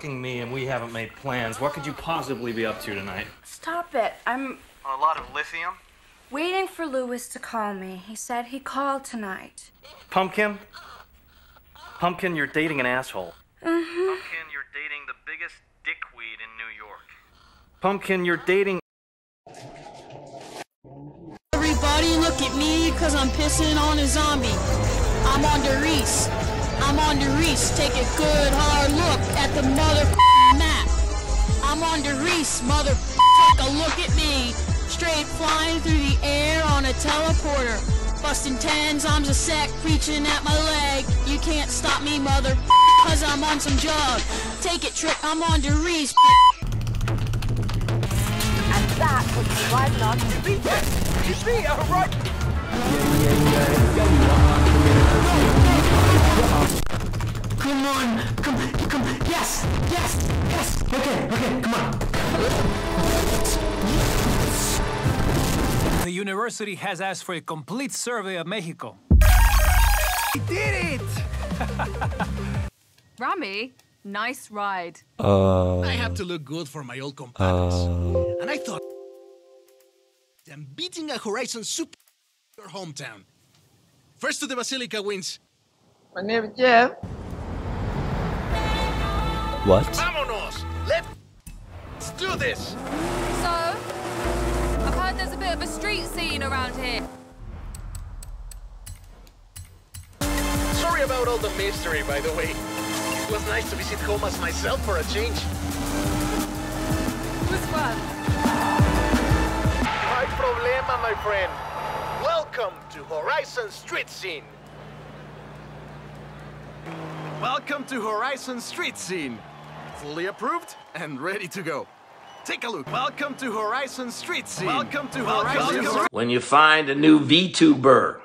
plans. What could you possibly be up to tonight? Stop it. I'm A lot of lithium. waiting for Lewis to call me. He said he called tonight. Pumpkin? Pumpkin, you're dating an asshole. Mm-hmm. Pumpkin, you're dating the biggest dickweed in New York. Pumpkin, you're dating. Everybody look at me cause I'm pissing on a zombie. I'm on the Reese. I'm on the Reese. Take a good hard look at the mother map. I'm on the Reese, mother. Take a look at me. Straight flying through the air on a teleporter. Busting tens, I'm a sec, reaching at my leg. You can't stop me, mother, cause I'm on some jug. Take it, trick, I'm on the Reese. And that was why not to beat it. It's me, alright? Come Okay, okay, come on. The university has asked for a complete survey of Mexico. We did it! Rami, nice ride. Uh, I have to look good for my old compadres. Uh, and I thought, I'm beating a Horizon Super your hometown. First to the Basilica wins. My name is Jeff. What? Vámonos! Let's do this! So, I've heard there's a bit of a street scene around here. Sorry about all the mystery, by the way. It was nice to visit Comas myself for a change. It was fun. My problema, my friend. Welcome to Horizon Street Scene. Welcome to Horizon Street Scene. Fully approved and ready to go. Take a look. Welcome to Horizon Street Scene. Welcome to Horizon. When you find a new VTuber,